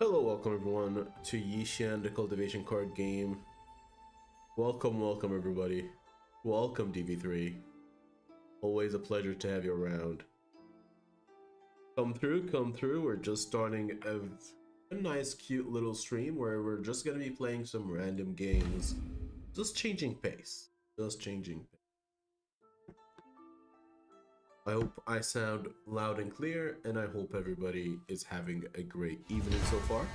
Hello, welcome everyone to Yi Xian, the cultivation card game. Welcome, welcome everybody. Welcome DV3. Always a pleasure to have you around. Come through, come through. We're just starting a, a nice, cute little stream where we're just gonna be playing some random games. Just changing pace. Just changing pace. I hope I sound loud and clear, and I hope everybody is having a great evening so far.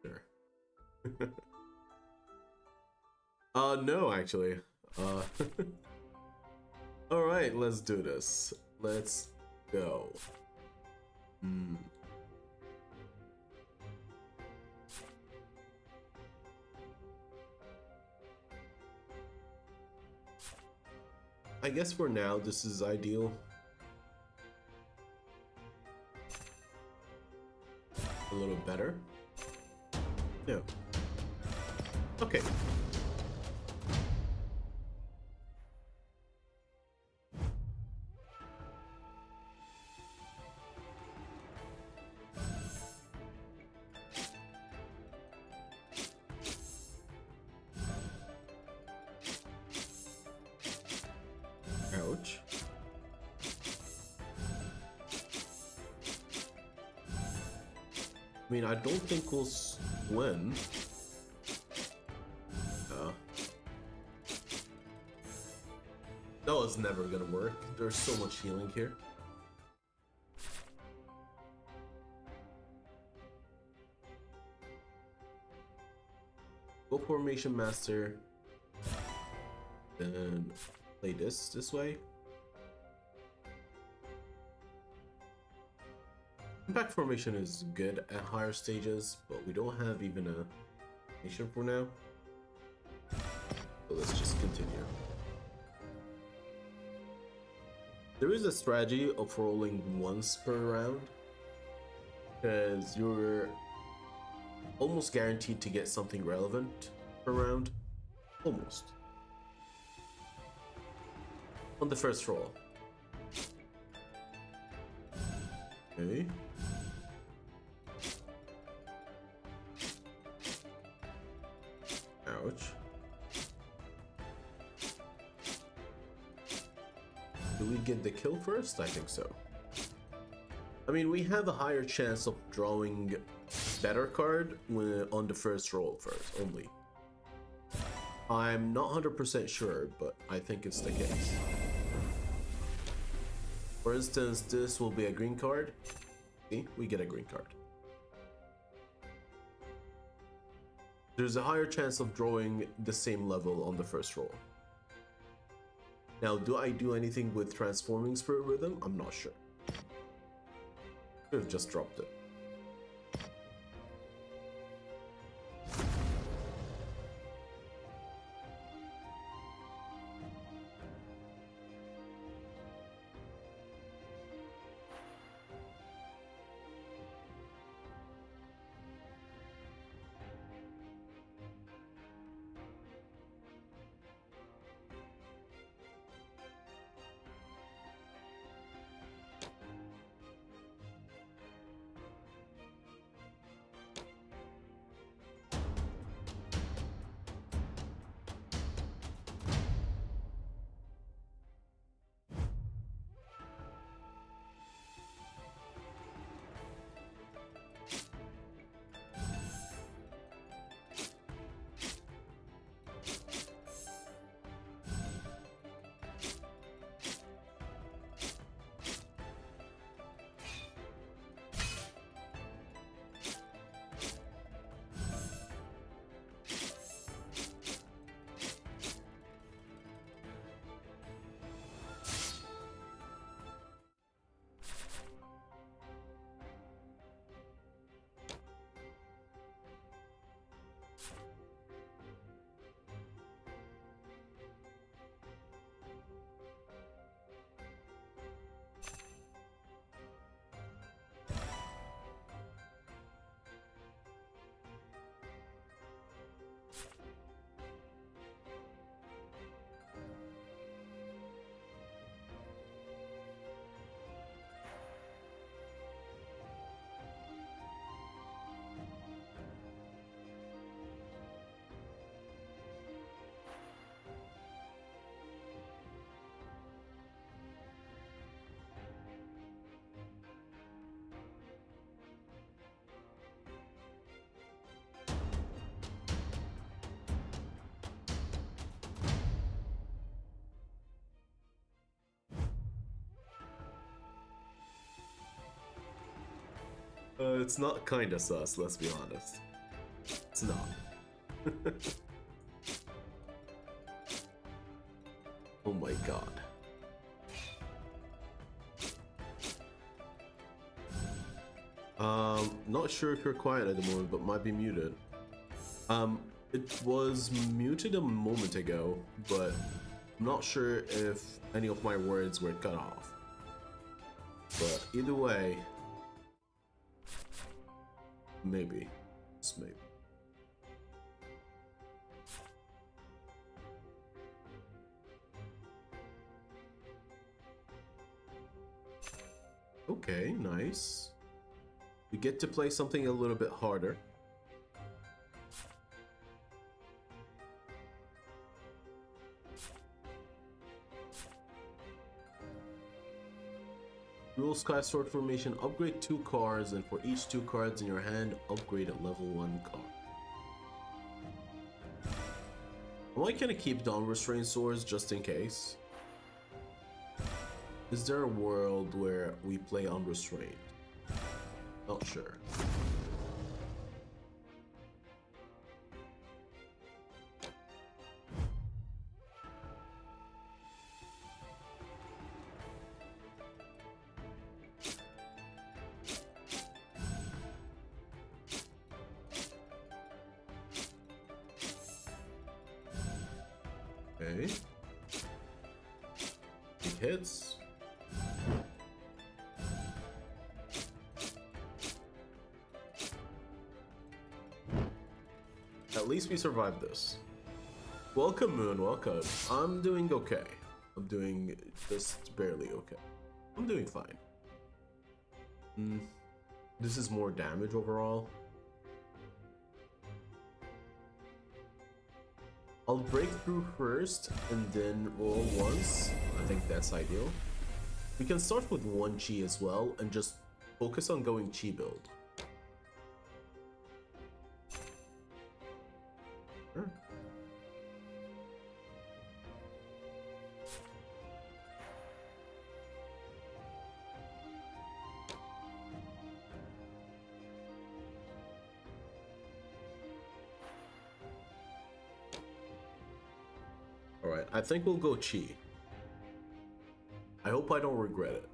Sure. uh, no, actually. Uh, Alright, let's do this. Let's go. Hmm. I guess for now, this is ideal. A little better. No. Okay. I don't think we'll win. Uh, that was never gonna work. There's so much healing here. Go formation master. Then play this this way. Impact formation is good at higher stages, but we don't have even a nation for now. So let's just continue. There is a strategy of rolling once per round, because you're almost guaranteed to get something relevant per round. Almost on the first roll. Okay. We get the kill first? I think so. I mean, we have a higher chance of drawing better card on the first roll first, only. I'm not 100% sure, but I think it's the case. For instance, this will be a green card. See, we get a green card. There's a higher chance of drawing the same level on the first roll. Now, do I do anything with transforming Spirit Rhythm? I'm not sure. Could have just dropped it. Uh, it's not kinda sus, let's be honest. It's not. oh my god. Um, not sure if you're quiet at the moment, but might be muted. Um, it was muted a moment ago, but I'm not sure if any of my words were cut off. But either way, maybe. Just maybe. Okay, nice. We get to play something a little bit harder. Sky Sword Formation, upgrade two cards, and for each two cards in your hand, upgrade a level 1 card. I might kind of keep the Unrestrained Swords just in case. Is there a world where we play Unrestrained? Not sure. Okay. He hits. At least we survived this. Welcome, Moon. Welcome. I'm doing okay. I'm doing just barely okay. I'm doing fine. Hmm. This is more damage overall. I'll break through first and then roll once. I think that's ideal. We can start with one chi as well and just focus on going chi build. Think we'll go Chi. I hope I don't regret it.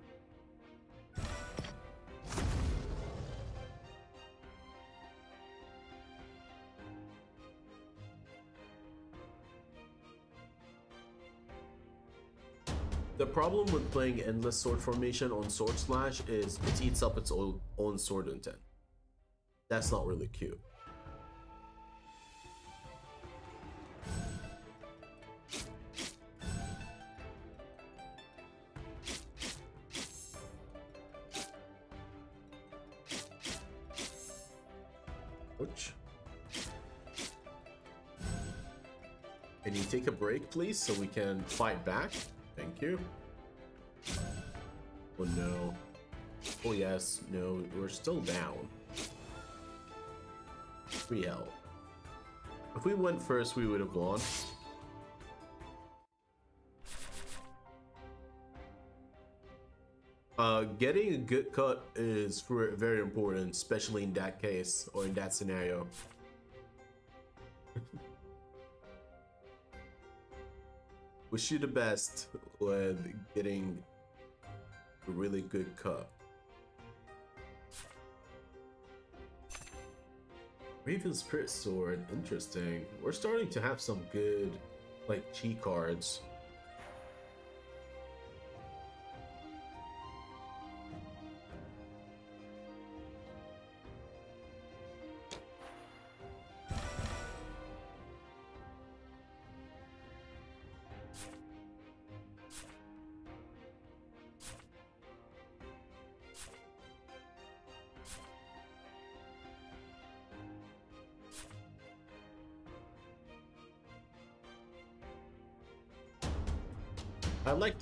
The problem with playing Endless Sword Formation on Sword Slash is it eats up its own, own sword intent. That's not really cute. Please, so we can fight back? Thank you. Oh no. Oh yes, no, we're still down. Three health. If we went first, we would have won. Uh, getting a good cut is very important, especially in that case or in that scenario. Wish you the best with getting a really good cup. Raven Spirit Sword, interesting. We're starting to have some good, like, chi cards.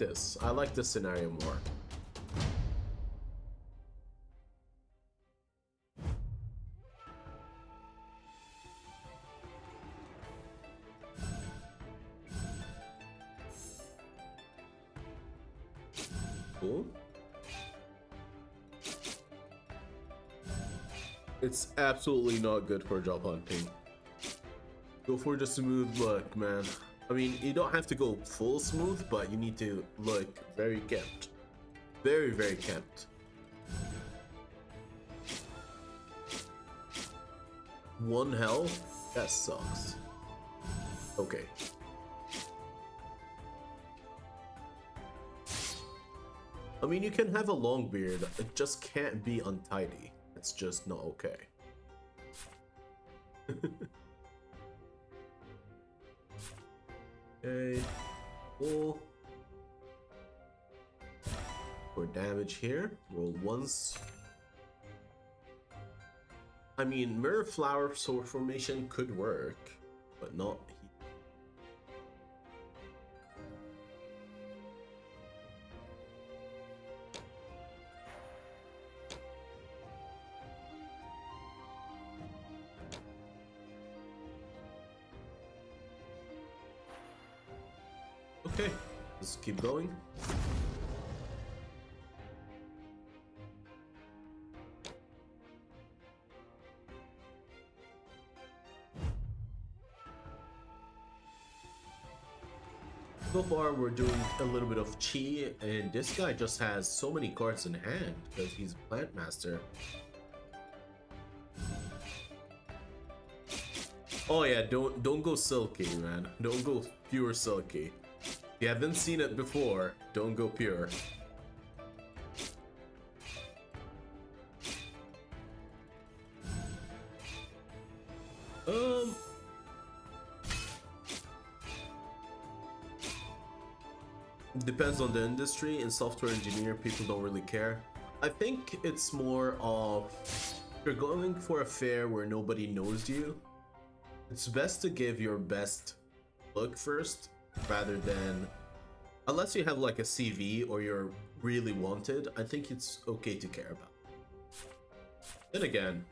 This. I like this scenario more. Cool. It's absolutely not good for job hunting. Go for the smooth look, man. I mean, you don't have to go full smooth, but you need to look very kept. Very, very kept. One health? That sucks. Okay. I mean, you can have a long beard, it just can't be untidy. It's just not okay. okay, cool. For damage here, roll once. I mean, mirror flower sword formation could work, but not keep going. So far, we're doing a little bit of chi, and this guy just has so many cards in hand because he's plant master. Oh yeah, don't don't go silky, man. Don't go pure silky. You haven't seen it before, don't go pure. Um. Depends on the industry. In software engineer, people don't really care. I think it's more of you're going for a fair where nobody knows you. It's best to give your best look first rather than unless you have like a CV or you're really wanted, I think it's okay to care about. Then again,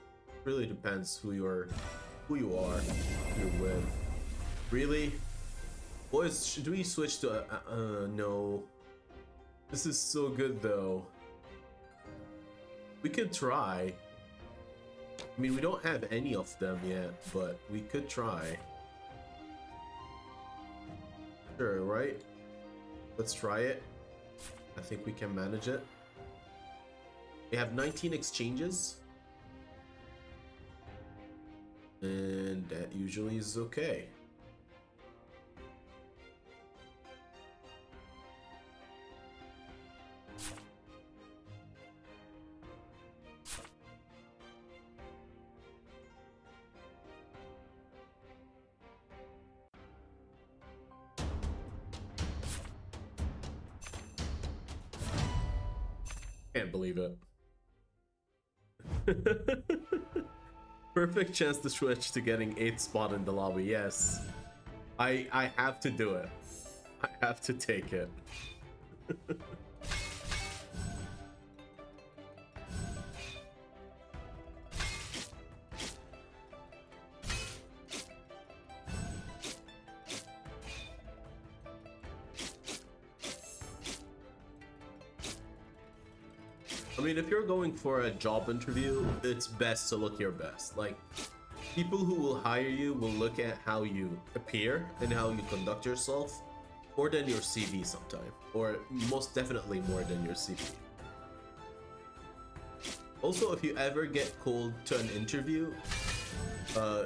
really depends who you're who you are, who you're with. Really? Boys, should we switch to uh, uh no. This is so good though. We could try. I mean, we don't have any of them yet, but we could try. Sure, right? Let's try it. I think we can manage it. We have 19 exchanges. And that usually is okay. Perfect chance to switch to getting 8th spot in the lobby, yes. I I have to do it. I have to take it. I mean, if you're going for a job interview, it's best to look your best. Like, people who will hire you will look at how you appear and how you conduct yourself more than your CV sometimes, or most definitely more than your CV. Also, if you ever get called to an interview, uh,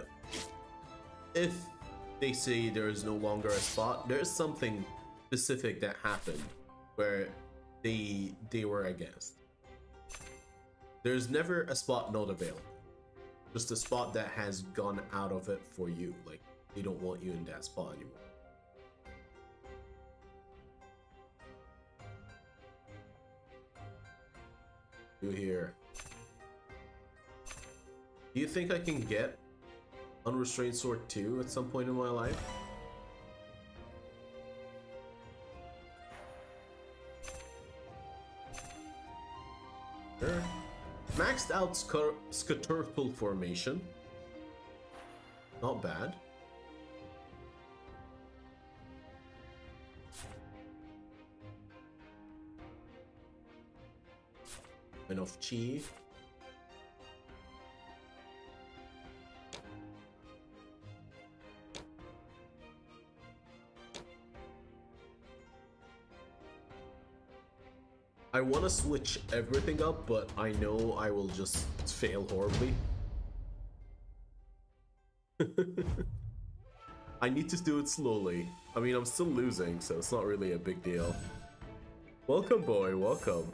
if they say there is no longer a spot, there is something specific that happened where they they were against. There's never a spot not available. Just a spot that has gone out of it for you. Like, they don't want you in that spot anymore. You here. Do you think I can get Unrestrained Sword 2 at some point in my life? Sure. Maxed out Scaturple formation. Not bad. Enough chi. I want to switch everything up, but I know I will just fail horribly. I need to do it slowly. I mean, I'm still losing, so it's not really a big deal. Welcome, boy, welcome.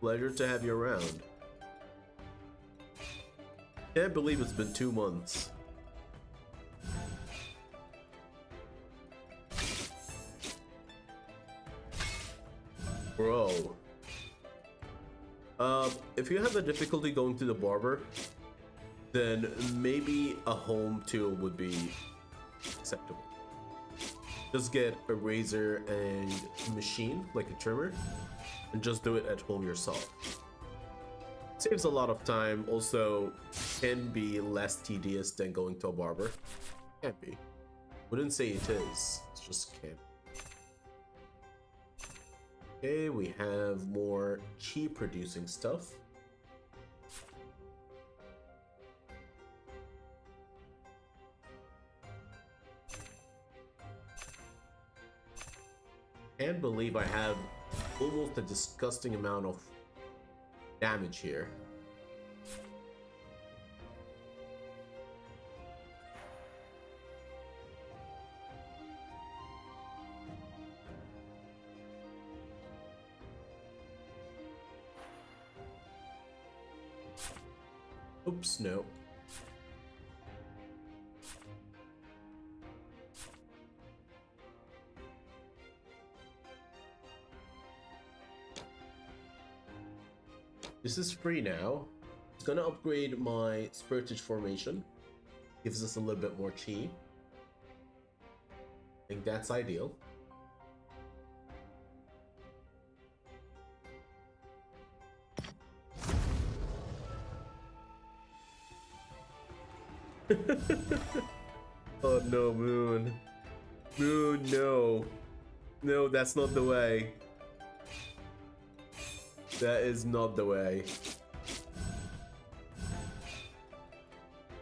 Pleasure to have you around. Can't believe it's been two months. Bro. Um, if you have a difficulty going to the barber, then maybe a home tool would be acceptable. Just get a razor and machine, like a trimmer, and just do it at home yourself. Saves a lot of time, also can be less tedious than going to a barber. Can't be. Wouldn't say it is, it's just can't Okay, we have more chi producing stuff. Can't believe I have almost a disgusting amount of damage here. No. This is free now. It's gonna upgrade my Spiritage Formation. Gives us a little bit more chi. I think that's ideal. oh no, Moon. Moon, no. No, that's not the way. That is not the way.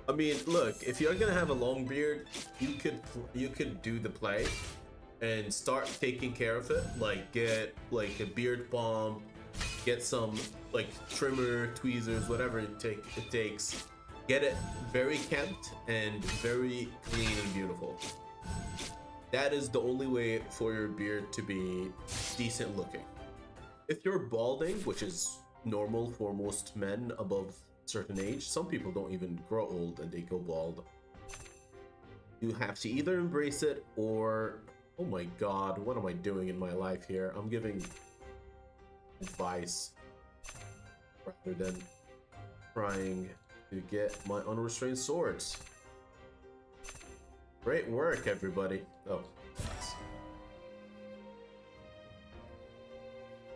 I mean, look, if you're gonna have a long beard, you could you could do the play and start taking care of it. Like get like a beard balm, get some like trimmer, tweezers, whatever it take it takes. Get it very kept and very clean and beautiful. That is the only way for your beard to be decent looking if you're balding, which is normal for most men above certain age, some people don't even grow old and they go bald. You have to either embrace it or... Oh my god, what am I doing in my life here? I'm giving advice rather than trying get my unrestrained swords. Great work, everybody. Oh,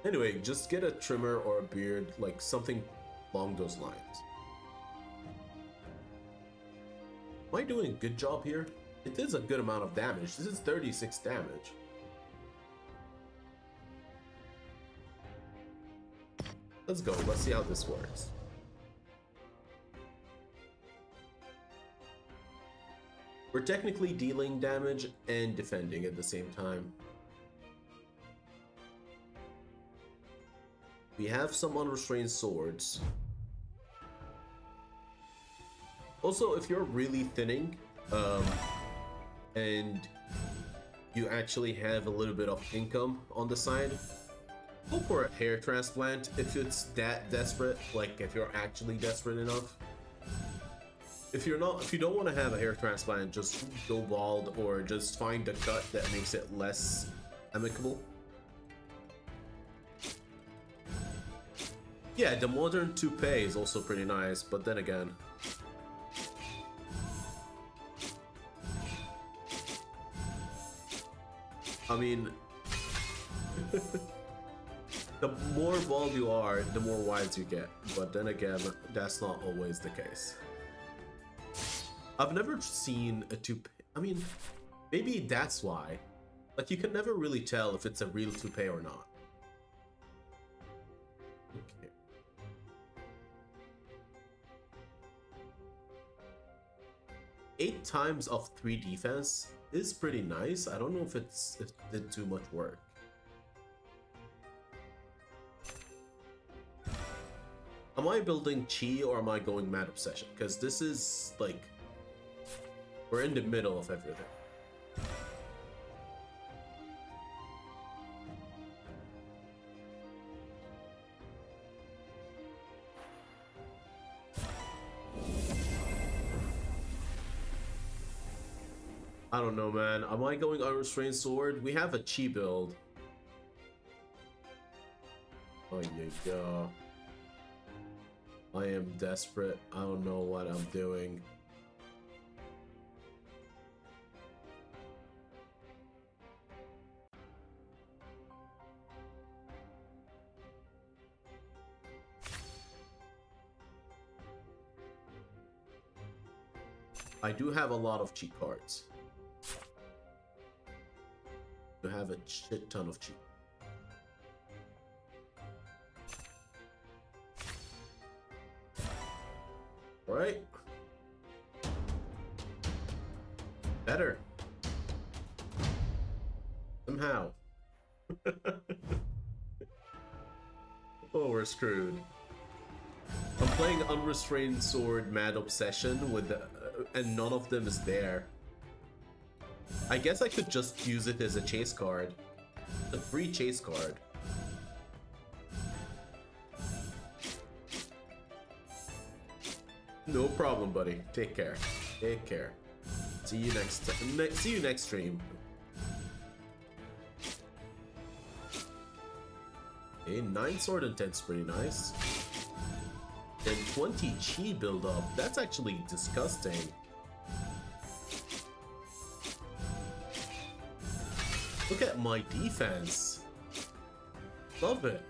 Anyway, just get a trimmer or a beard, like something along those lines. Am I doing a good job here? It is a good amount of damage. This is 36 damage. Let's go. Let's see how this works. We're technically dealing damage and defending at the same time. We have some unrestrained swords. Also, if you're really thinning, um, and you actually have a little bit of income on the side, go for a hair transplant if it's that desperate, like if you're actually desperate enough. If you're not, if you don't want to have a hair transplant, just go bald or just find a cut that makes it less amicable. Yeah, the modern toupee is also pretty nice, but then again... I mean... the more bald you are, the more wides you get, but then again, that's not always the case. I've never seen a toupee. I mean, maybe that's why. Like, you can never really tell if it's a real toupee or not. Okay. Eight times of three defense is pretty nice. I don't know if it's if it did too much work. Am I building Chi or am I going Mad Obsession? Because this is like we're in the middle of everything. I don't know, man. Am I going Unrestrained Sword? We have a Chi build. Oh, yeah, go. I am desperate. I don't know what I'm doing. I do have a lot of cheat cards. I have a shit ton of cheat. Alright. Better. Somehow. oh, we're screwed. I'm playing Unrestrained Sword Mad Obsession with, uh, and none of them is there. I guess I could just use it as a chase card. A free chase card. No problem, buddy. Take care. Take care. See you next ne see you next stream. Okay, 9 sword intent's pretty nice. Then 20 chi build up. That's actually disgusting. Look at my defense. Love it.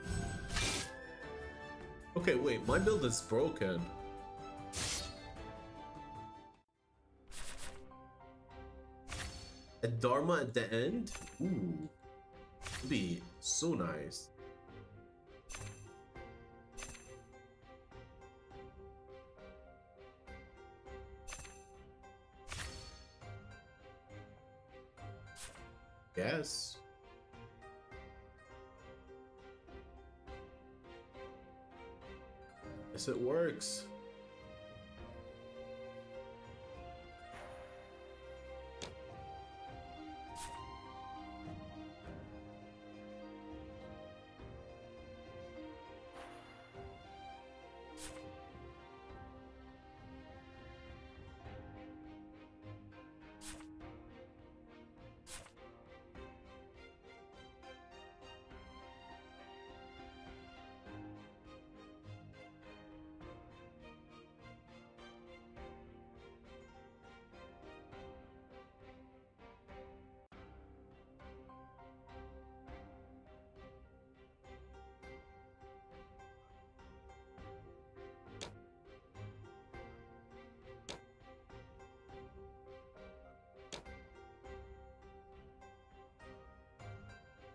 Okay, wait, my build is broken. A Dharma at the end? Ooh. Be so nice. Yes. Yes, it works.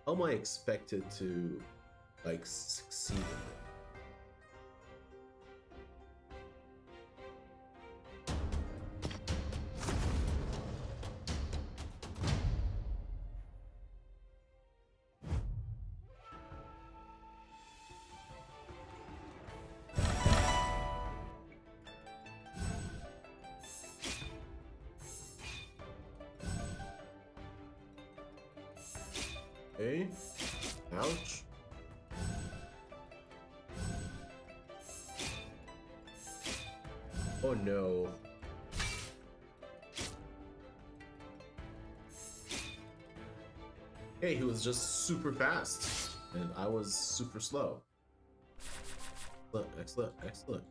How am I expected to like succeed in was just super fast, and I was super slow. Excellent, excellent, excellent.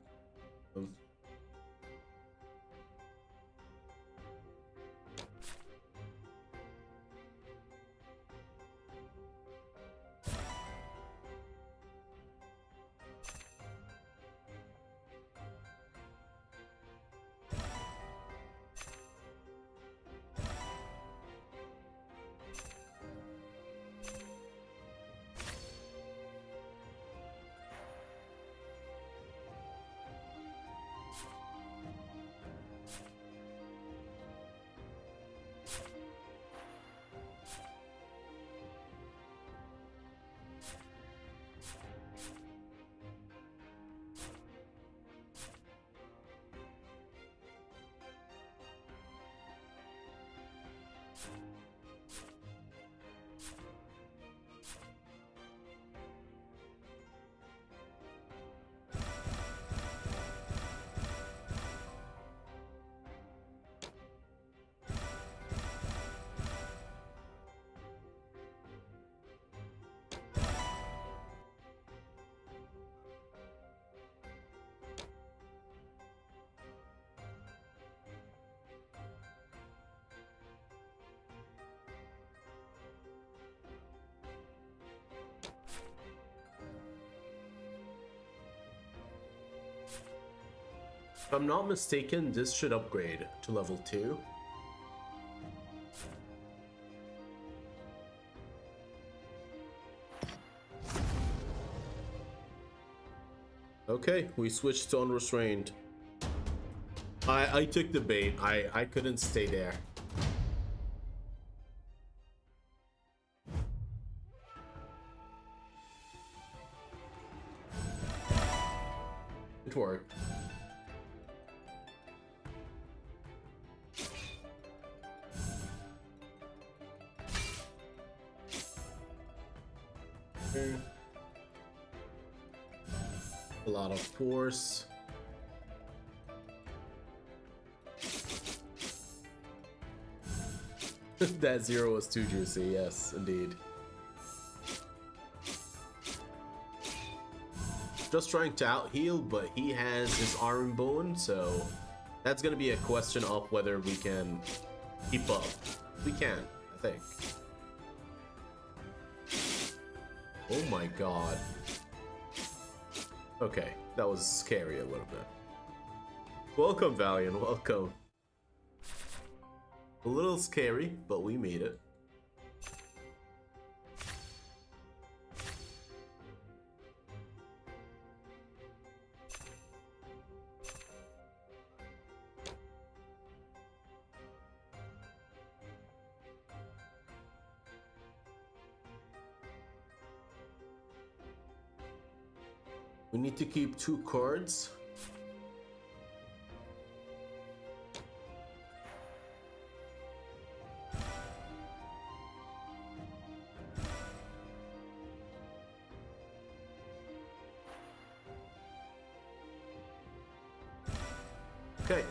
If I'm not mistaken, this should upgrade to level 2. Okay, we switched to unrestrained. I I took the bait. I I couldn't stay there. Zero was too juicy, yes, indeed. Just trying to out heal, but he has his arm bone, so that's gonna be a question of whether we can keep up. We can, I think. Oh my god. Okay, that was scary a little bit. Welcome, Valiant, welcome. A little scary, but we made it. We need to keep two cards. Okay.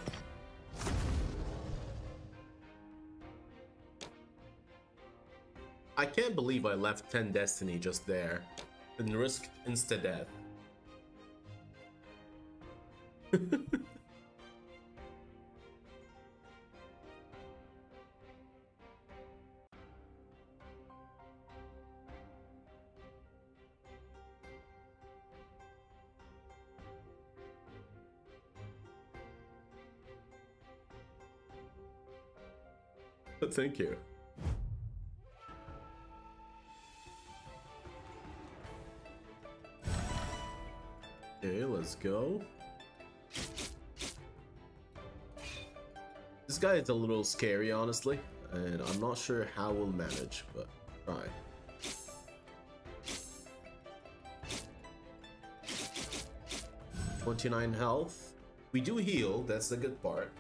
I can't believe I left 10 Destiny just there and risked insta-death. Thank you. Okay, let's go. This guy is a little scary, honestly, and I'm not sure how we'll manage, but try. Twenty-nine health. We do heal. That's the good part.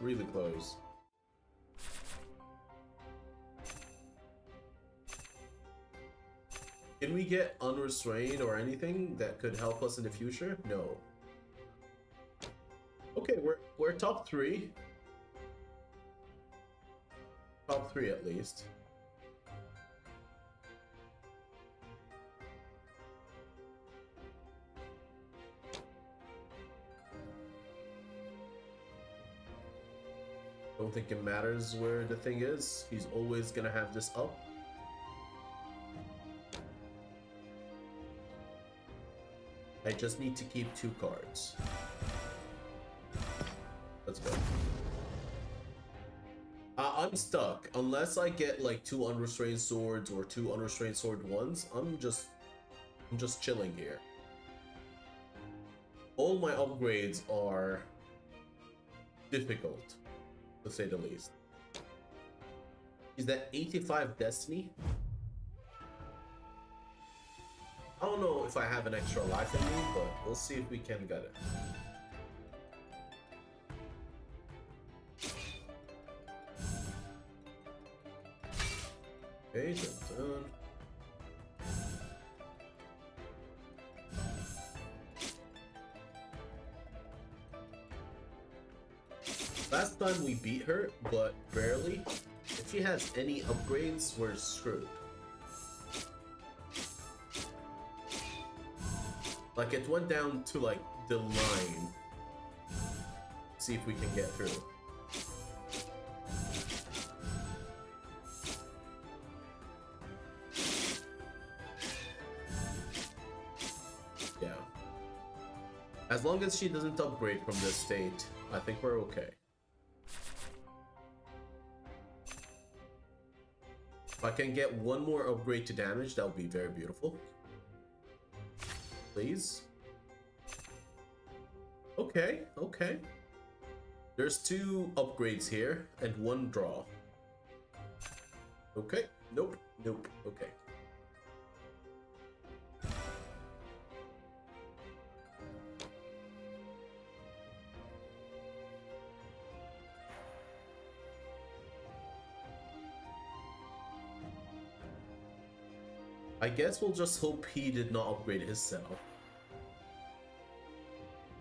Really close. Can we get unrestrained or anything that could help us in the future? No. Okay, we're we're top three. Top three at least. Think it matters where the thing is. He's always gonna have this up. I just need to keep two cards. Let's go. Uh, I'm stuck. Unless I get like two unrestrained swords or two unrestrained sword ones, I'm just I'm just chilling here. All my upgrades are difficult, to say the least. Is that 85 destiny? I don't know if I have an extra life in me, but we'll see if we can get it. hurt, but barely. If she has any upgrades, we're screwed. Like, it went down to, like, the line. See if we can get through. Yeah. As long as she doesn't upgrade from this state, I think we're okay. If I can get one more upgrade to damage, that would be very beautiful. Please. Okay, okay. There's two upgrades here and one draw. Okay, nope, nope, okay. Guess we'll just hope he did not upgrade his setup.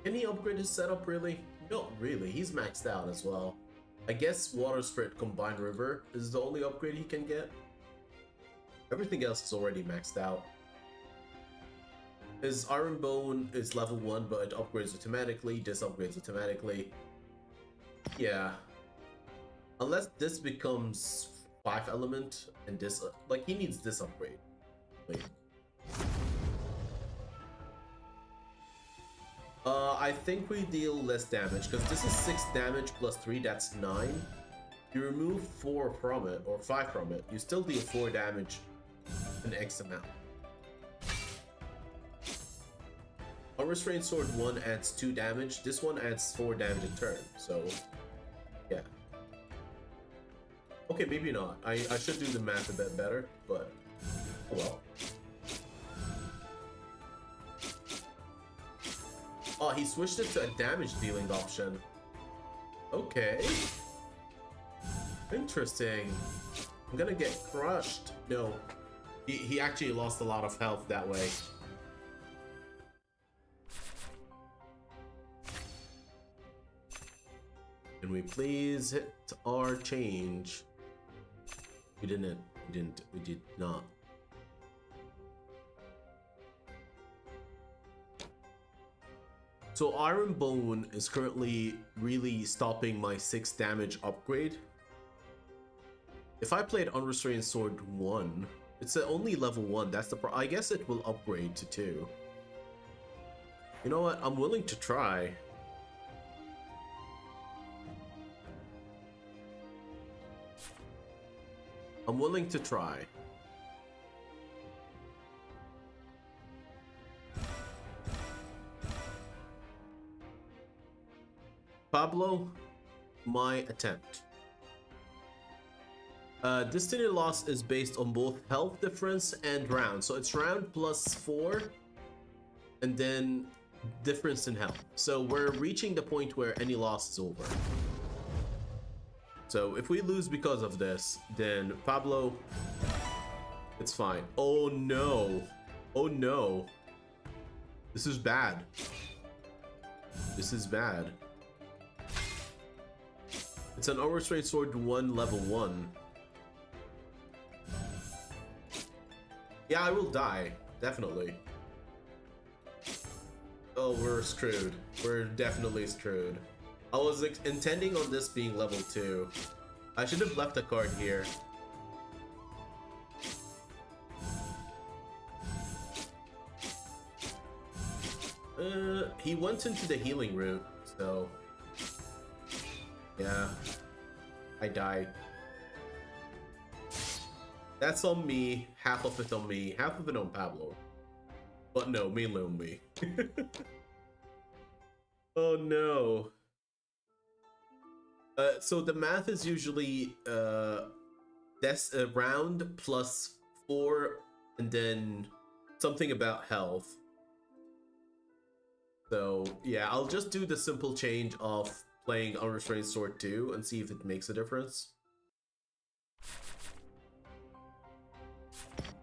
Can he upgrade his setup really? Not really, he's maxed out as well. I guess Water Spirit Combined River is the only upgrade he can get. Everything else is already maxed out. His Iron Bone is level 1, but it upgrades automatically. This upgrades automatically. Yeah. Unless this becomes 5 element, and this... Like, he needs this upgrade. Uh, I think we deal less damage, because this is 6 damage plus 3, that's 9. You remove 4 from it, or 5 from it, you still deal 4 damage an X amount. Unrestrained Sword 1 adds 2 damage, this one adds 4 damage a turn, so yeah. Okay, maybe not. I, I should do the math a bit better, but well. Oh, he switched it to a damage dealing option. Okay. Interesting. I'm gonna get crushed. No. He, he actually lost a lot of health that way. Can we please hit our change? We didn't. We didn't. We did not. So Iron Bone is currently really stopping my 6 damage upgrade. If I played Unrestrained Sword 1, it's only level 1, that's the I guess it will upgrade to 2. You know what, I'm willing to try. I'm willing to try. Pablo, my attempt. Uh, Destiny loss is based on both health difference and round. So it's round plus four, and then difference in health. So we're reaching the point where any loss is over. So if we lose because of this, then Pablo, it's fine. Oh no. Oh no. This is bad. This is bad. It's an Unrestrained Sword 1 level 1. Yeah, I will die. Definitely. Oh, we're screwed. We're definitely screwed. I was intending on this being level 2. I should have left a card here. Uh, he went into the healing route, so... Yeah. I died. That's on me, half of it on me, half of it on Pablo. But no, mainly on me. oh no. Uh, so the math is usually uh, that's a round plus four, and then something about health. So yeah, I'll just do the simple change of playing Unrestrained Sword 2 and see if it makes a difference.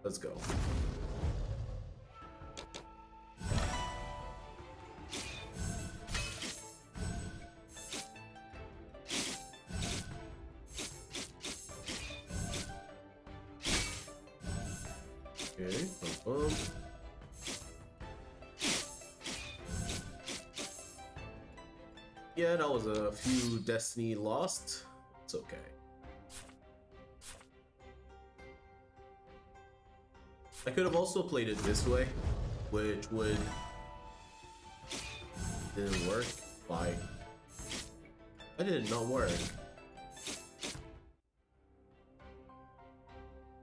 Let's go. Yeah, that was a few Destiny lost. It's okay. I could have also played it this way, which would Didn't work? Why? That did not work.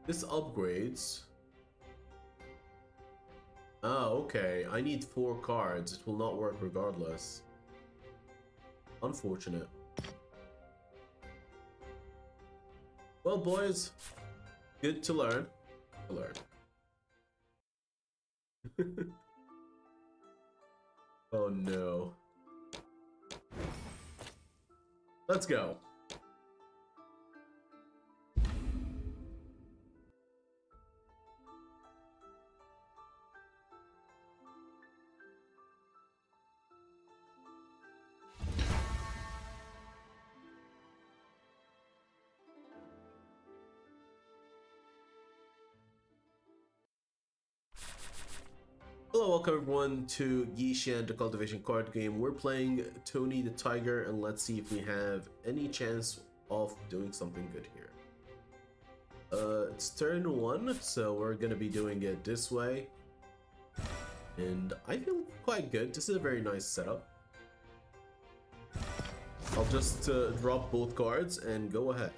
This upgrades. Oh, okay. I need four cards. It will not work regardless. Unfortunate. Well, boys, good to learn. To learn. oh no. Let's go. Welcome everyone to Yi Xian, the cultivation card game. We're playing Tony the Tiger, and let's see if we have any chance of doing something good here. Uh, it's turn one, so we're gonna be doing it this way. And I feel quite good. This is a very nice setup. I'll just uh, drop both cards and go ahead.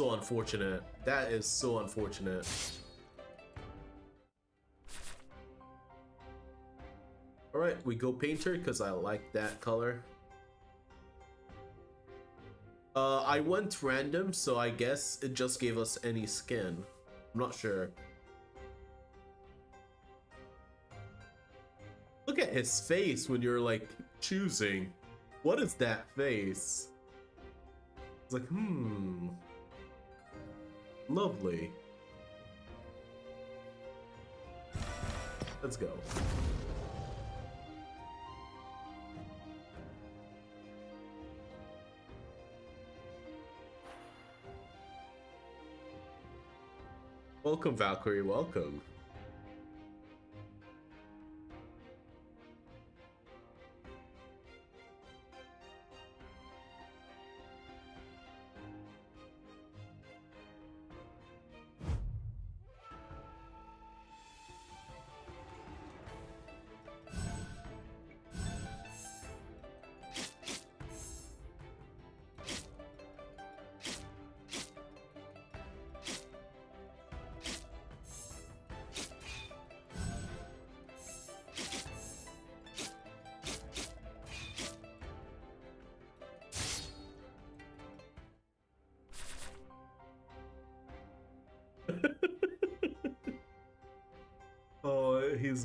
So unfortunate. That is so unfortunate. Alright, we go painter because I like that color. Uh, I went random, so I guess it just gave us any skin. I'm not sure. Look at his face when you're like choosing. What is that face? It's like, hmm. Lovely. Let's go. Welcome, Valkyrie, welcome.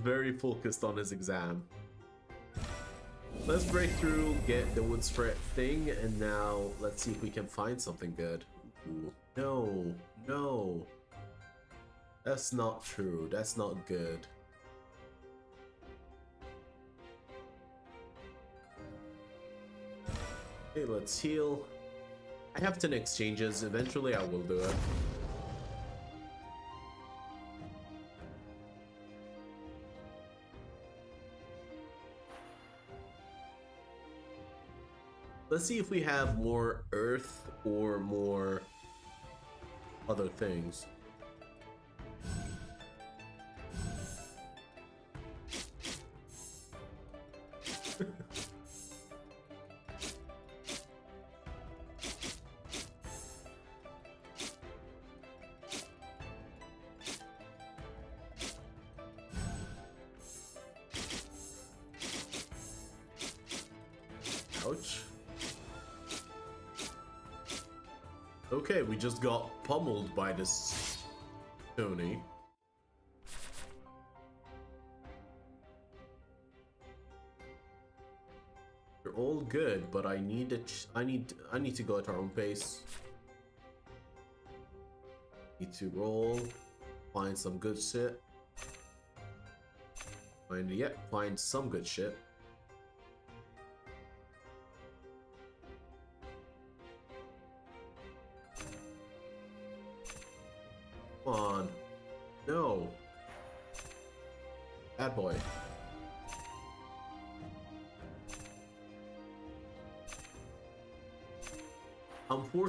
Very focused on his exam. Let's break through, get the wood spread thing, and now let's see if we can find something good. Ooh. No, no. That's not true. That's not good. Okay, let's heal. I have 10 exchanges. Eventually I will do it. Let's see if we have more earth or more other things. By this Tony. They're all good, but I need it. I need. I need to go at our own pace. Need to roll, find some good shit. Find yeah, find some good shit.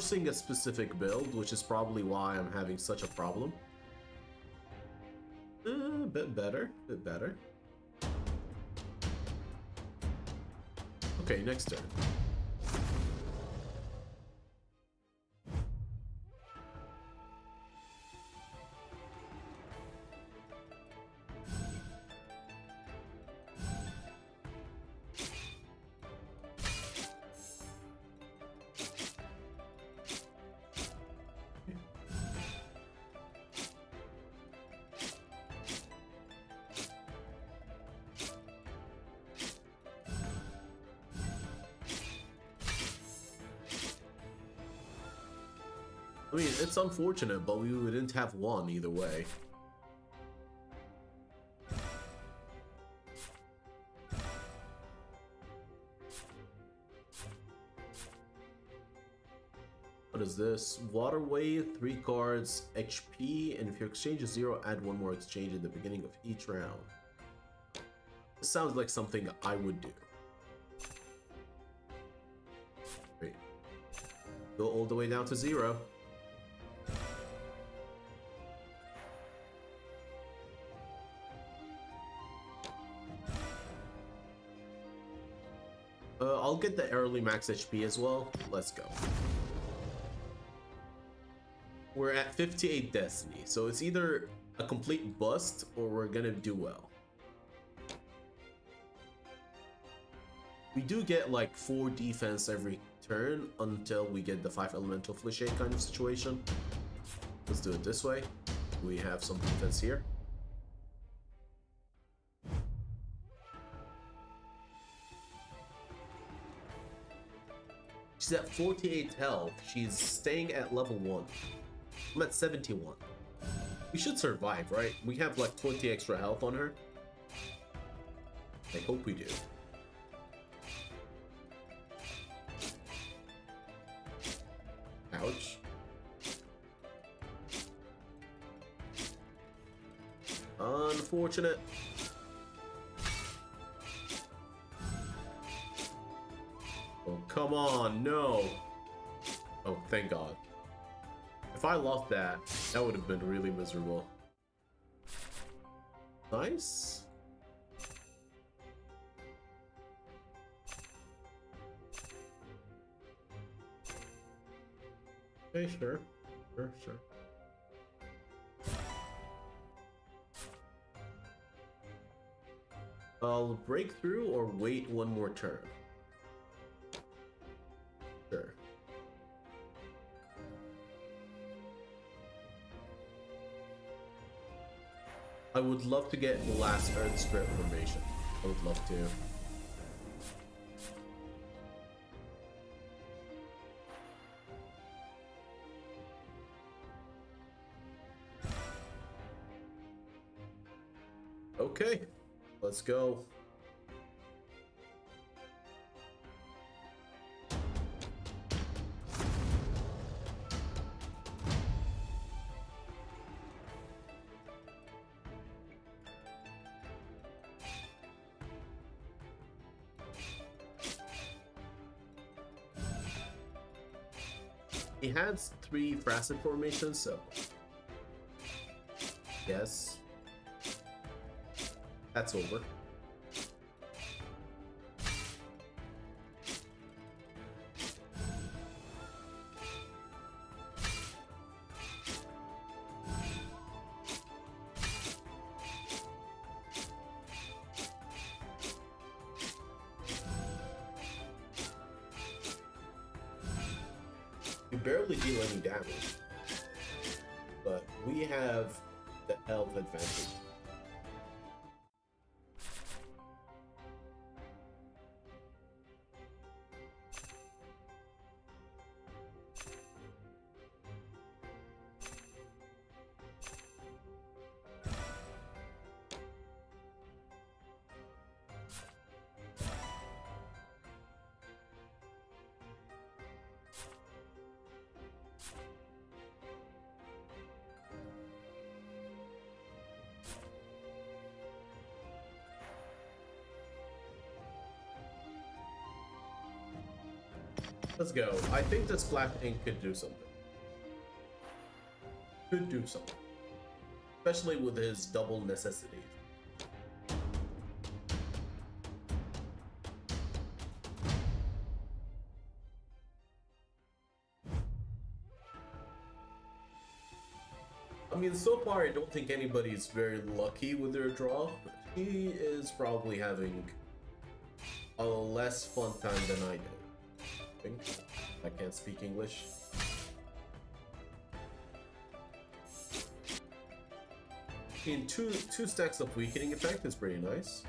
Forcing a specific build, which is probably why I'm having such a problem. Uh, a bit better, a bit better. Okay, next turn. I mean, it's unfortunate, but we didn't have one either way. What is this? Waterway, 3 cards, HP, and if your exchange is 0, add one more exchange at the beginning of each round. This sounds like something I would do. Great. Go all the way down to 0. I'll get the early max HP as well. Let's go. We're at 58 Destiny, so it's either a complete bust or we're gonna do well. We do get like 4 defense every turn until we get the 5 elemental Fliche kind of situation. Let's do it this way. We have some defense here. She's at 48 health. She's staying at level 1. I'm at 71. We should survive, right? We have like 20 extra health on her. I hope we do. Ouch. Unfortunate. Come on, no. Oh, thank God. If I lost that, that would have been really miserable. Nice. Okay, sure. Sure, sure. I'll break through or wait one more turn. I would love to get the last Earth Spirit formation. I would love to. Okay, let's go. Three Fracet formations, so yes, that's over. Let's go. I think the Splash Ink could do something. Could do something. Especially with his double necessities. I mean, so far I don't think anybody's very lucky with their draw. He is probably having a less fun time than I do. I can't speak English. I mean, two, two stacks of weakening effect is pretty nice.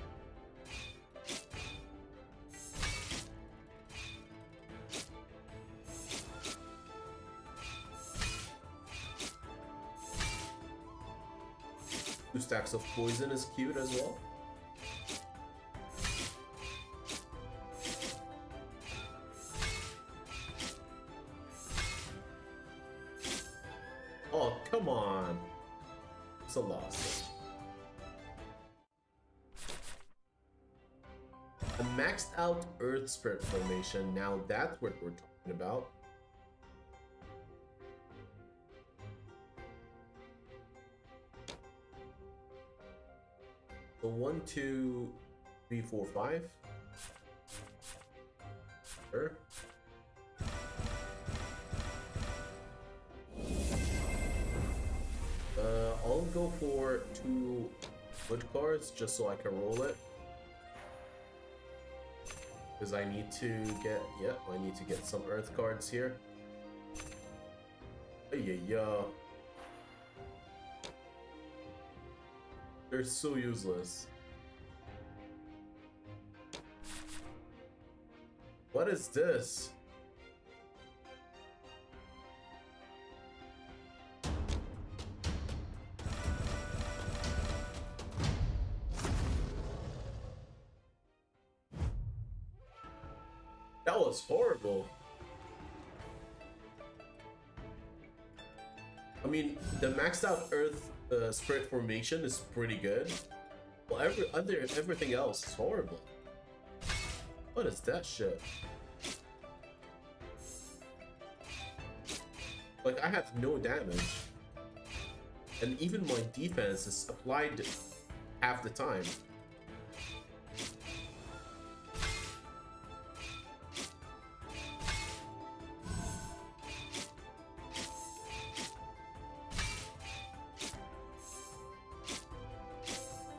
Two stacks of poison is cute as well. Spirit formation. Now that's what we're talking about. So one, two, three, four, five. Sure. Uh, I'll go for two wood cards just so I can roll it. Because I need to get, yeah, I need to get some earth cards here. Yeah, yeah. They're so useless. What is this? Horrible. I mean, the maxed out Earth uh, Spirit formation is pretty good. Well, every other everything else is horrible. What is that shit? Like, I have no damage. And even my defense is applied half the time.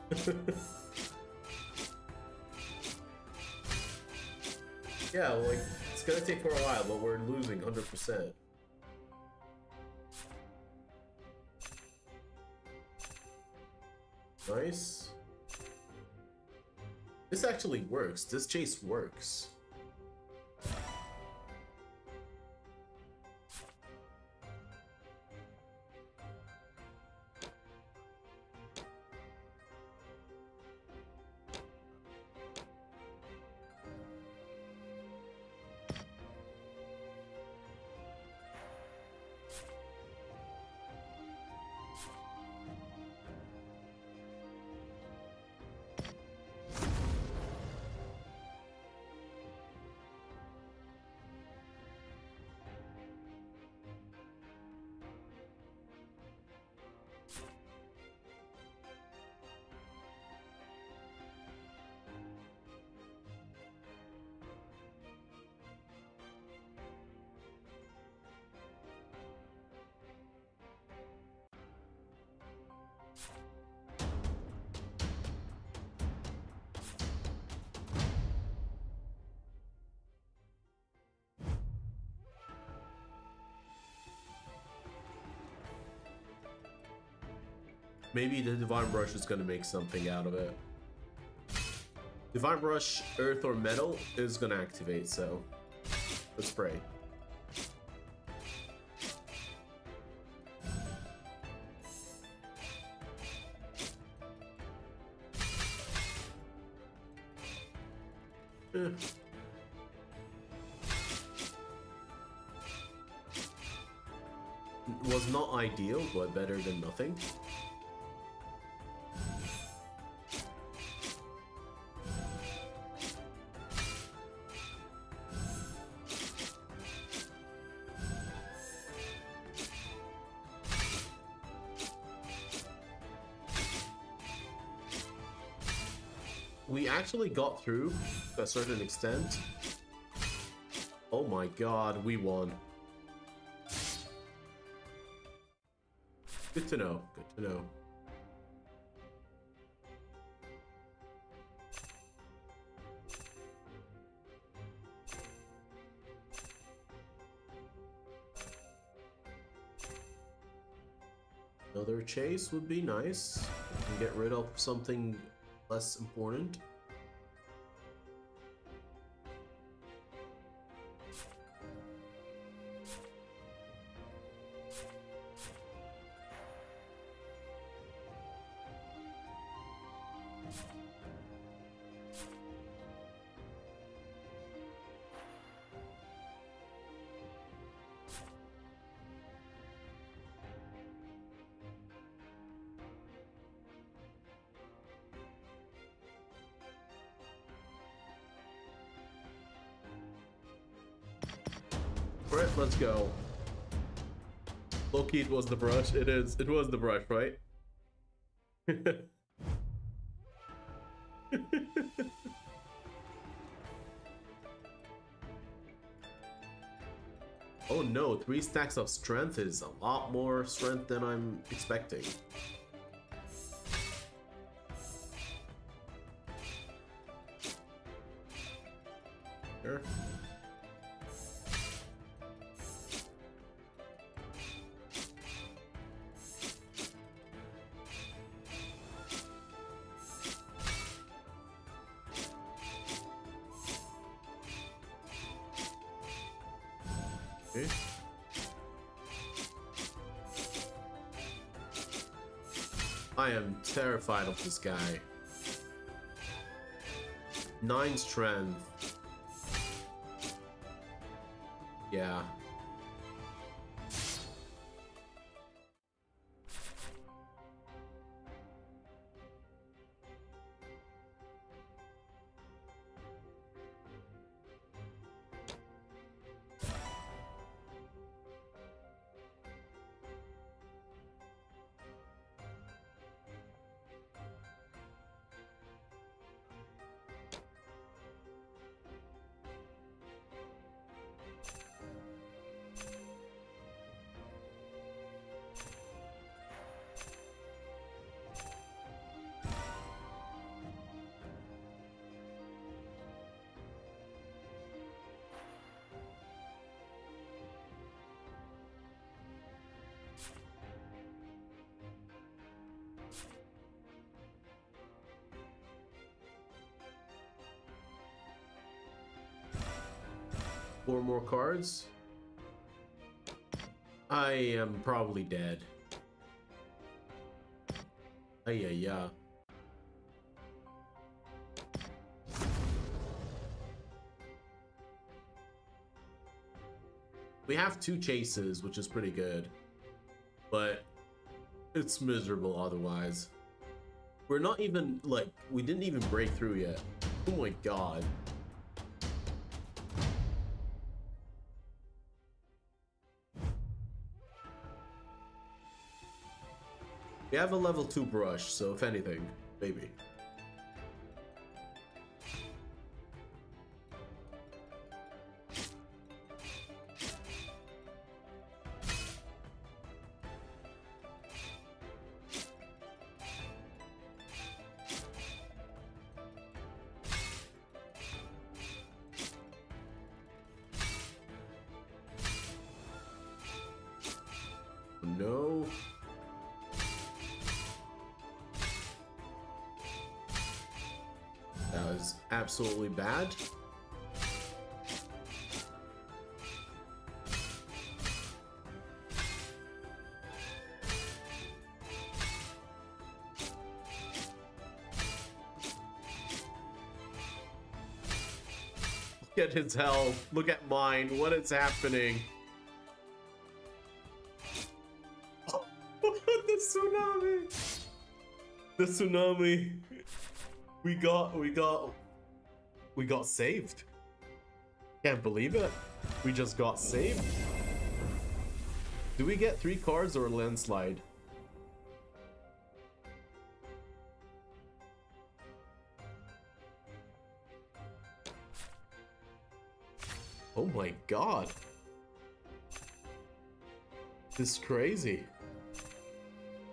yeah, like, it's gonna take for a while, but we're losing 100%. Nice. This actually works. This chase works. Maybe the Divine Brush is gonna make something out of it. Divine Brush, Earth or Metal is gonna activate, so let's pray. Was not ideal, but better than nothing. Actually got through to a certain extent. Oh my god, we won. Good to know. Good to know. Another chase would be nice. Get rid of something less important. It was the brush. It is. It was the brush, right? oh no, three stacks of strength is a lot more strength than I'm expecting. Terrified of this guy. Nine strength. Yeah. Four more cards. I am probably dead. Ay, yeah, yeah. We have two chases, which is pretty good. But it's miserable otherwise. We're not even, like, we didn't even break through yet. Oh my god. Have a level 2 brush, so if anything, maybe. Bad. Look at his health. Look at mine. What is happening? Oh, the tsunami. The tsunami. We got, we got, we got saved. Can't believe it. We just got saved. Do we get three cards or a landslide? Oh my god. This is crazy.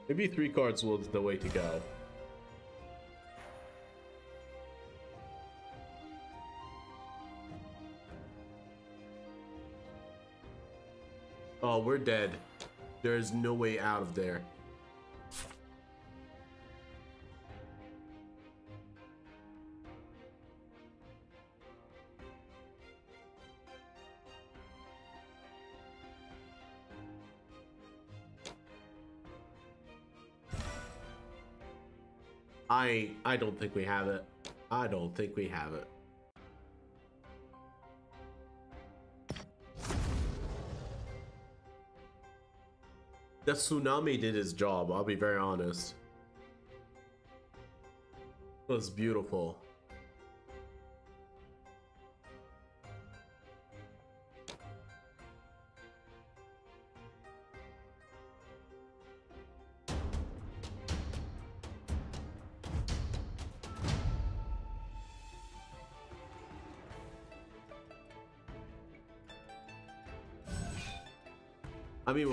Maybe three cards was the way to go. Oh, we're dead. There's no way out of there. I I don't think we have it. I don't think we have it. The tsunami did his job, I'll be very honest. It was beautiful.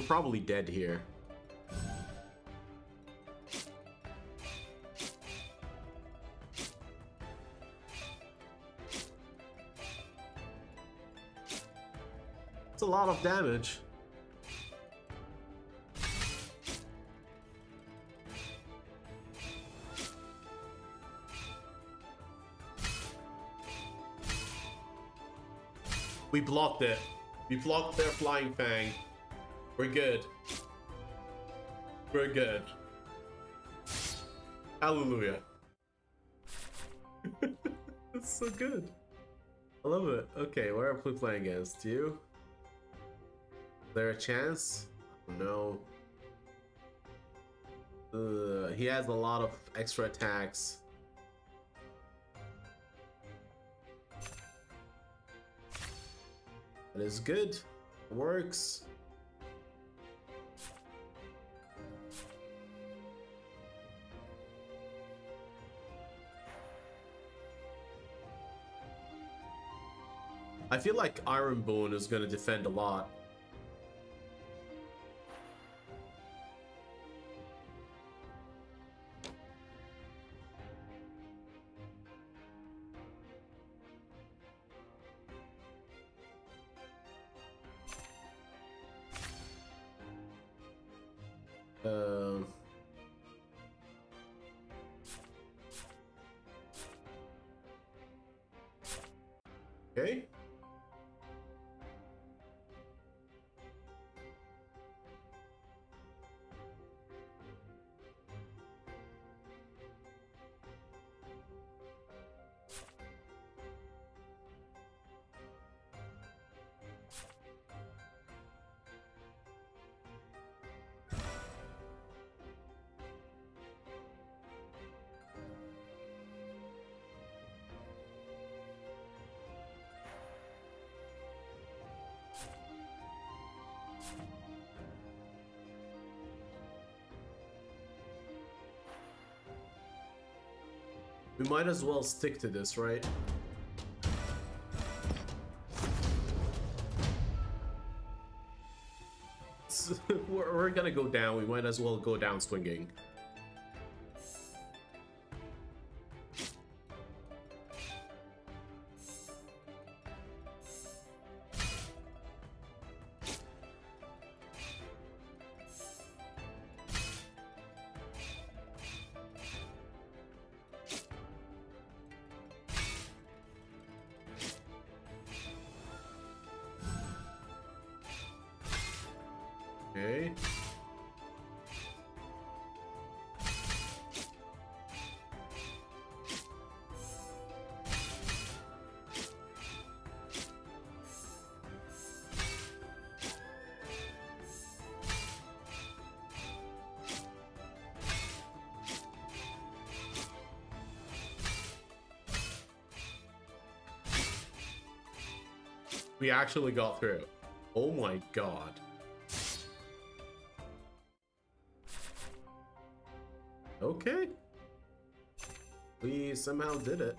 We're probably dead here. It's a lot of damage. We blocked it. We blocked their flying fang. We're good. We're good. Hallelujah. That's so good. I love it. Okay, where are we playing against? You? Is there a chance? No. Uh, he has a lot of extra attacks. That is good. works. I feel like Iron Bone is going to defend a lot. We might as well stick to this, right? we're, gonna go down, we might as well go down swinging. We actually got through. Oh my god. Okay. We somehow did it.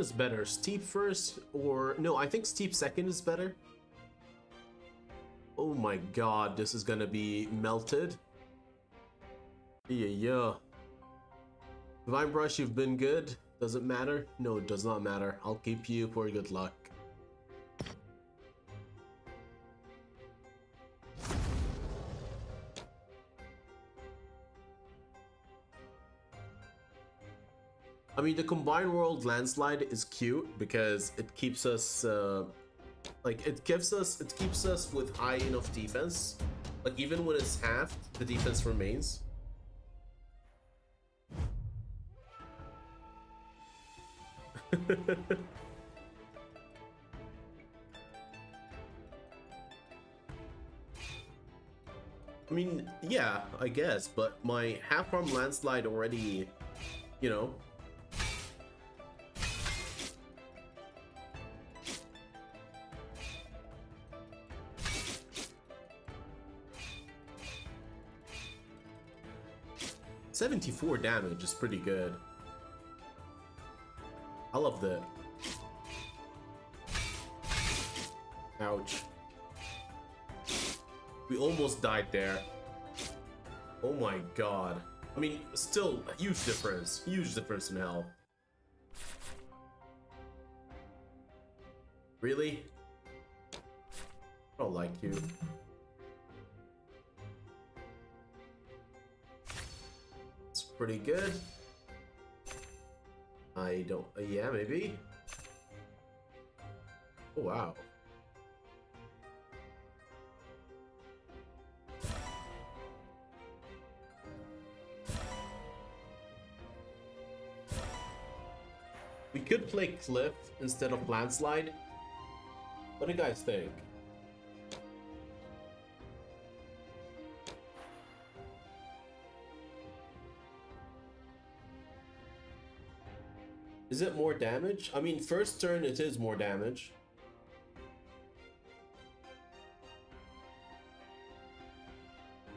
One is better? Steep first or... No, I think steep second is better. Oh my god, this is gonna be melted. Yeah, yeah. Divine Brush, you've been good. Does it matter? No, it does not matter. I'll keep you for good luck. I mean, the combined world landslide is cute because it keeps us, uh, like, it gives us, it keeps us with high enough defense. Like, even when it's halved, the defense remains. I mean, yeah, I guess, but my half-arm landslide already, you know, Seventy-four damage is pretty good. I love that. Ouch. We almost died there. Oh my god. I mean, still, huge difference. Huge difference in health. Really? I don't like you. Pretty good. I don't... Uh, yeah, maybe? Oh, wow. We could play Cliff instead of Landslide. What do you guys think? Is it more damage? I mean, first turn it is more damage.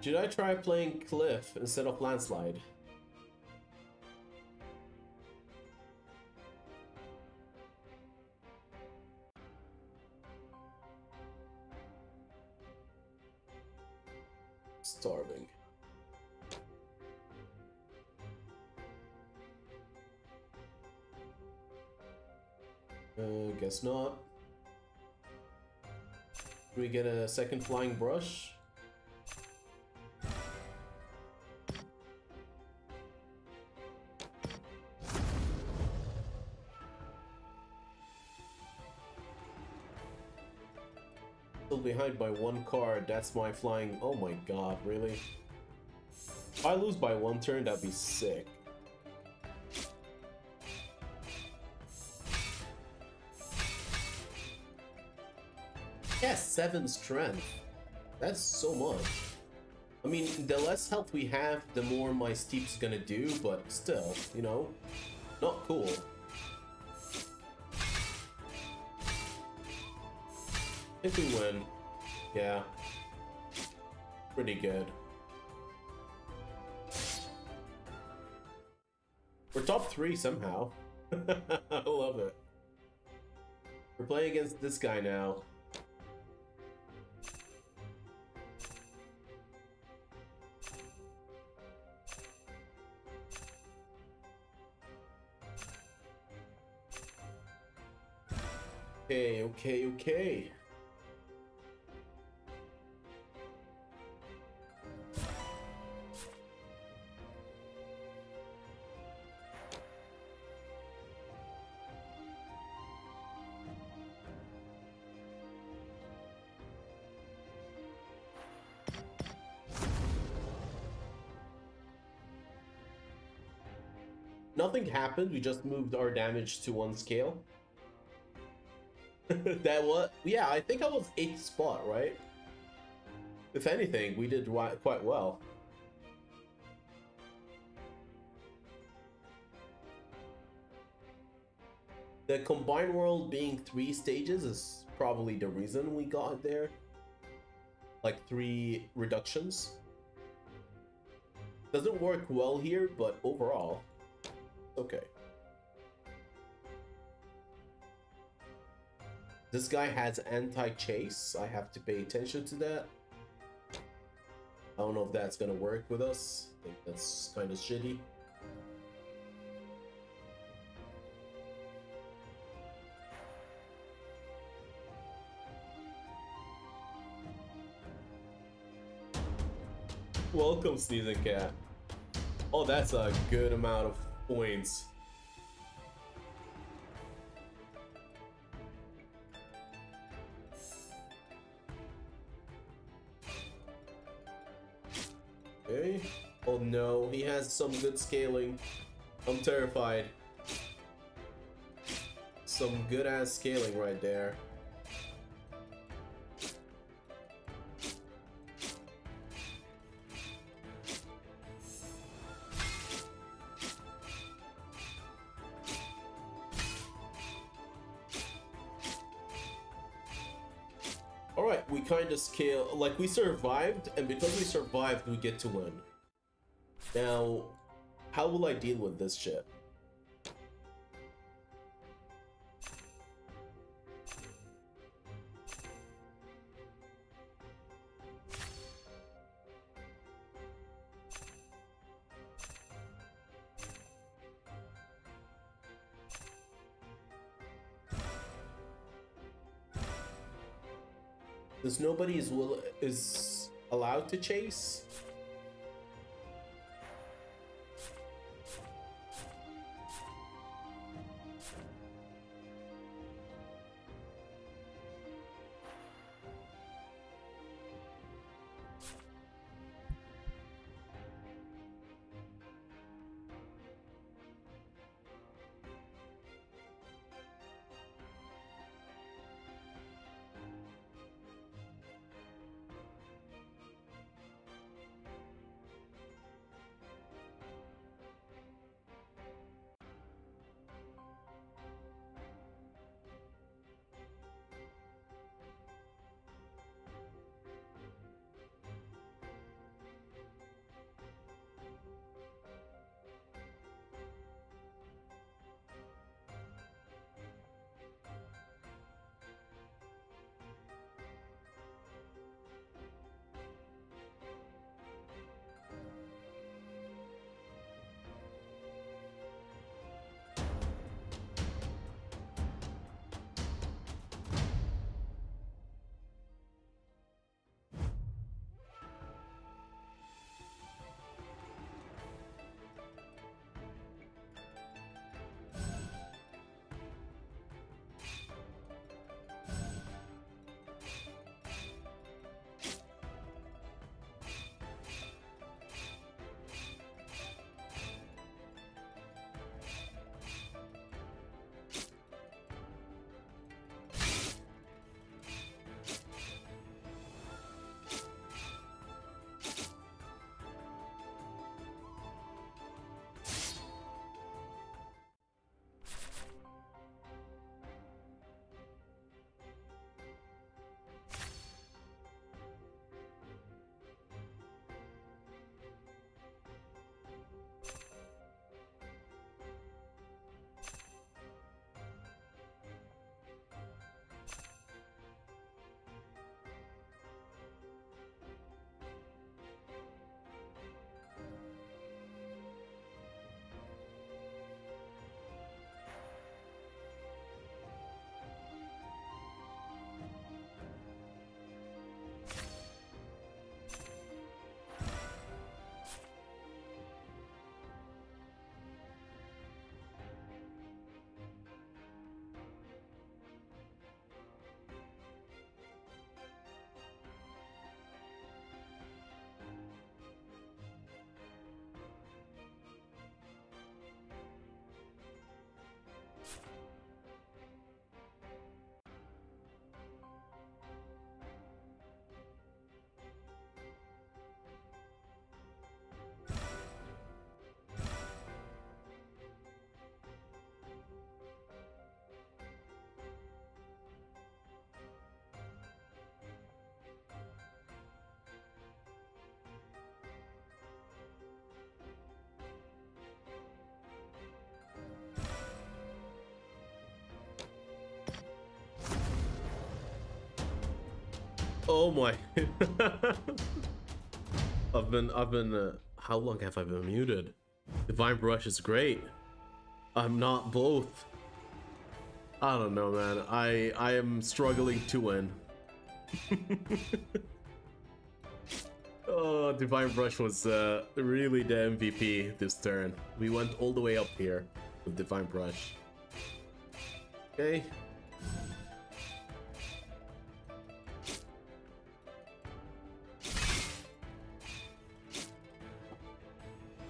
Should I try playing Cliff instead of Landslide? Not. We get a second flying brush? Still behind by one card, that's my flying- oh my god, really? If I lose by one turn, that'd be sick. Yes, 7 strength. That's so much. I mean, the less health we have, the more my steep's gonna do, but still, you know, not cool. If we win, yeah, pretty good. We're top three somehow. I love it. We're playing against this guy now. Okay, okay. Nothing happened, we just moved our damage to one scale. that was Yeah, I think I was 8th spot, right? If anything, we did quite well. The combined world being three stages is probably the reason we got there. Like three reductions. Doesn't work well here, but overall, okay. This guy has anti-chase. I have to pay attention to that. I don't know if that's gonna work with us. I think that's kind of shitty. Welcome, Sneezing Cat. Oh, that's a good amount of points. Okay. Oh no, he has some good scaling. I'm terrified. Some good ass scaling right there. Kind of scale, like we survived, and because we survived, we get to win. Now, how will I deal with this shit? Nobody is will is allowed to chase. Oh my. I've been, I've been, uh, how long have I been muted? Divine Brush is great. I'm not both. I don't know, man. I, I am struggling to win. oh, Divine Brush was uh, really the MVP this turn. We went all the way up here with Divine Brush. Okay,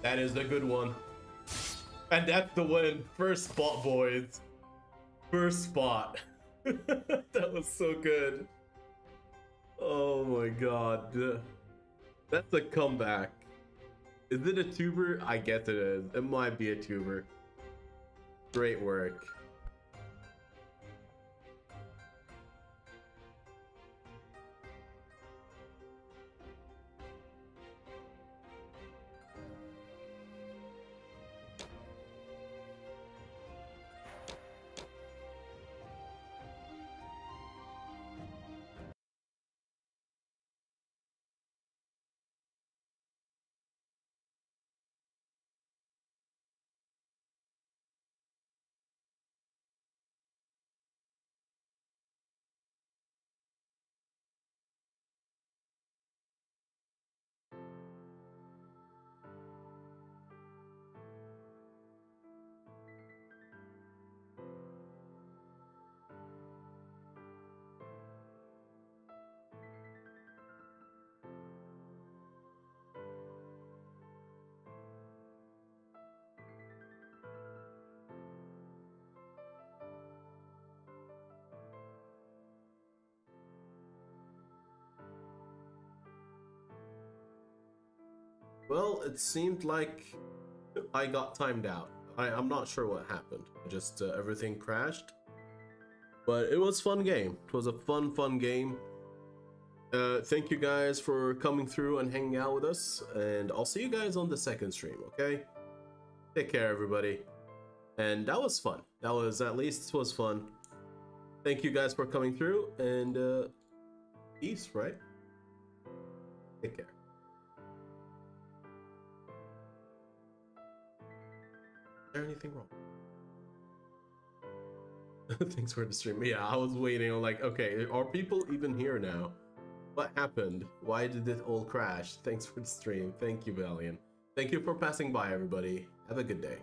That is a good one. And that's the win. First spot, boys. First spot. that was so good. Oh my god. That's a comeback. Is it a tuber? I guess it is. It might be a tuber. Great work. Well, it seemed like I got timed out. I, I'm not sure what happened. Just uh, everything crashed. But it was fun game. It was a fun, fun game. Uh, thank you guys for coming through and hanging out with us. And I'll see you guys on the second stream, okay? Take care, everybody. And that was fun. That was, at least, was fun. Thank you guys for coming through. And, uh, peace, right? Take care. There anything wrong? Thanks for the stream. Yeah, I was waiting. I'm like, okay, are people even here now? What happened? Why did it all crash? Thanks for the stream. Thank you, Valiant. Thank you for passing by, everybody. Have a good day.